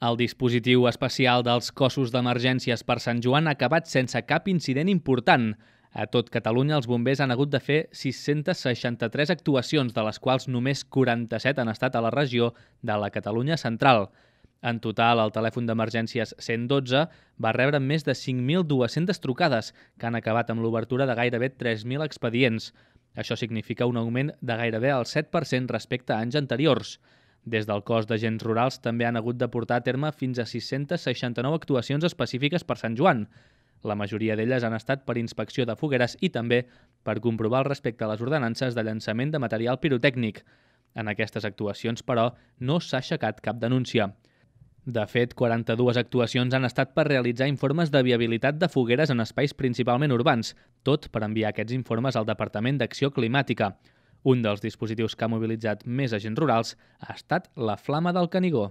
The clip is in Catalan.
El dispositiu especial dels cossos d'emergències per Sant Joan ha acabat sense cap incident important. A tot Catalunya els bombers han hagut de fer 663 actuacions, de les quals només 47 han estat a la regió de la Catalunya central. En total, el telèfon d'emergències 112 va rebre més de 5.200 trucades, que han acabat amb l'obertura de gairebé 3.000 expedients. Això significa un augment de gairebé el 7% respecte a anys anteriors. Des del cos d'agents rurals també han hagut de portar a terme fins a 669 actuacions específiques per Sant Joan. La majoria d'elles han estat per inspecció de fogueres i també per comprovar el respecte a les ordenances de llançament de material pirotècnic. En aquestes actuacions, però, no s'ha aixecat cap denúncia. De fet, 42 actuacions han estat per realitzar informes de viabilitat de fogueres en espais principalment urbans, tot per enviar aquests informes al Departament d'Acció Climàtica. Un dels dispositius que ha mobilitzat més agents rurals ha estat la Flama del Canigó.